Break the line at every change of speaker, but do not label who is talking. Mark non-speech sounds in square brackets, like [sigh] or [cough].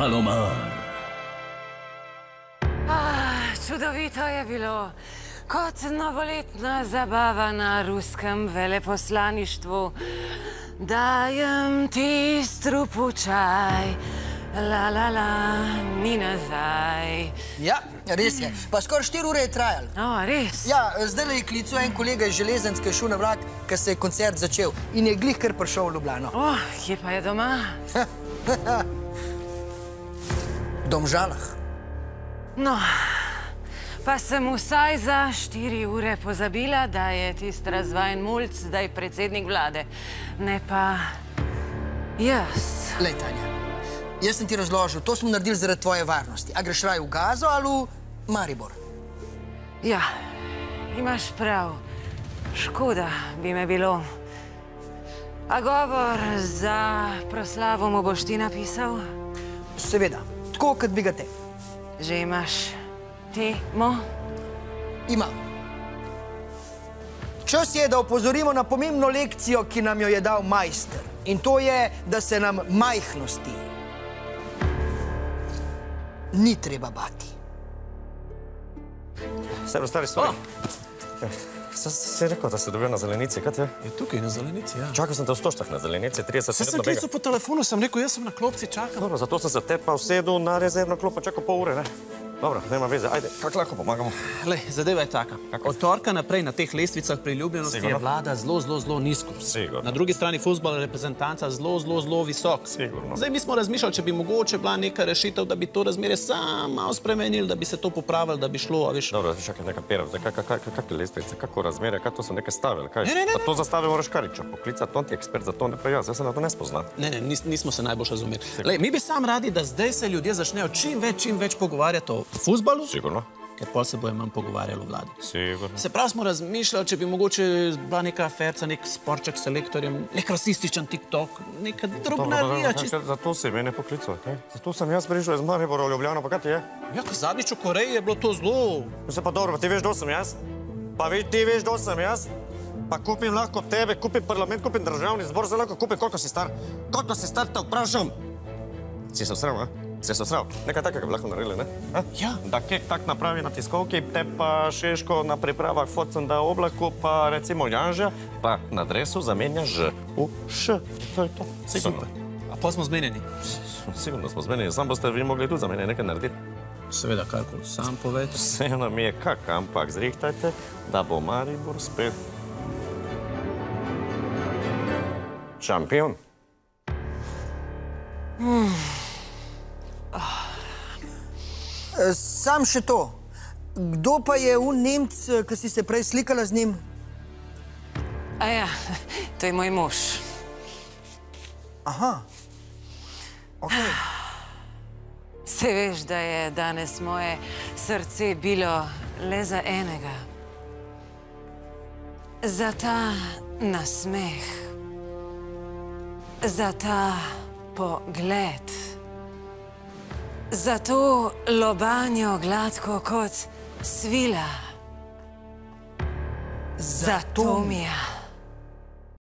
Palomar.
Ah, čudovito je bilo. Kot novoletna zabava na ruskem veleposlaništvu. Dajem ti strupučaj, la la la, ni nazaj.
Ja, res je. Pa skoraj štiri ure je trajalo.
O, res?
Ja, zdaj je klical en kolega iz Železenske šel na vlak, ker se je koncert začel in je glih kar prišel v Ljubljano.
O, kje pa je doma? [laughs]
Domžalah.
No, pa sem vsaj za štiri ure pozabila, da je tist razvajen mulc zdaj predsednik vlade. Ne pa jaz.
Lej, Tanja, jaz sem ti razložil, to smo naredili zaradi tvoje varnosti. A greš raje v Gazo ali v Maribor?
Ja, imaš prav. Škoda bi me bilo. A govor za proslavo mu boš ti napisal?
Seveda, tako kot bi ga te.
Že imaš temo?
Imam. Čas je, da opozorimo na pomembno lekcijo, ki nam jo je dal majster. In to je, da se nam majhnosti ni treba bati.
Vse ostali so. Si rekel, da si dobil na zelenici, kaj ti je?
Je tukaj na zelenici, ja.
Čakal sem te v Stoštah na zelenici, 30
Saj sem klical po telefonu, sem rekel, jaz sem na klopci, čakam.
Dobro, zato sem se te pa usedel na rezervno klopo, čakal pol ure, ne? Dobro, nema veze, ajde, kako lahko pomagamo?
Lej, zadeva je taka. Od torka naprej na teh lestvicah priljubljenosti je
Sigurno.
vlada zelo, zelo, zelo nizko.
Sigurno.
Na drugi strani futbol reprezentanca zelo, zelo, zelo visok.
Sigurno.
Zdaj mi smo razmišljali, če bi mogoče bila neka rešitev, da bi to razmerje sam malo spremenili, da bi se to popravili, da bi šlo, a veš.
Dobro, čakaj, nekaj pera, zdaj, kak, kak, kakve lestvice, kako razmerje, kaj to so neke stavili, kaj?
Ne, ne, ne,
Pa to zastave moraš kariča poklicati, on ti je ekspert za to, ne pa jaz, jaz se na to ne spoznam.
Ne, ne, nis, nismo se najbolj razumeli. Lej, mi bi sam radi, da zdaj se ljudje začnejo čim več, čim več pogovarjati o futbalu,
Sigurno.
ker pol se bojo manj pogovarjali o vladi.
Sigurno.
Se pravi, smo razmišljali, če bi mogoče bila neka aferca, nek sporček s selektorjem, nek rasističen TikTok, neka drobnarija. Čist...
Zato si mene poklical, kaj? Zato sem jaz prišel iz Maribora v Ljubljano, pa kaj ti je?
Ja, ko zadnjič v Koreji je bilo to zelo.
Se pa dobro, pa ti veš, kdo sem jaz? Pa ti veš, kdo sem jaz? Pa kupim lahko tebe, kupim parlament, kupim državni zbor, zelo lahko kupim, koliko si star. Koliko si star, te vprašam. Si se osral, a? Se osral? Nekaj takega bi lahko naredili, ne? A?
Ja.
Da kek tak napravi na tiskovki, te pa Šeško na pripravah focen da oblaku, pa recimo Janža, pa na dresu zamenja Ž v Š. To je to. Sigurno.
A pa smo zmenjeni.
Sigurno smo zmenjeni, sam boste vi mogli tudi za mene nekaj narediti.
Seveda, karkoli, sam povej.
Vseeno mi je kak, ampak zrihtajte, da bo Maribor spet šampion.
E, Sam še to. Kdo pa je un Nemc, ki si se prej slikala z njim?
A ja, to je moj mož.
Aha. Okay.
Se veš, da je danes moje srce bilo le za enega. Za ta nasmeh, za ta pogled, za to lobanjo gladko kot svila. Za to mi je.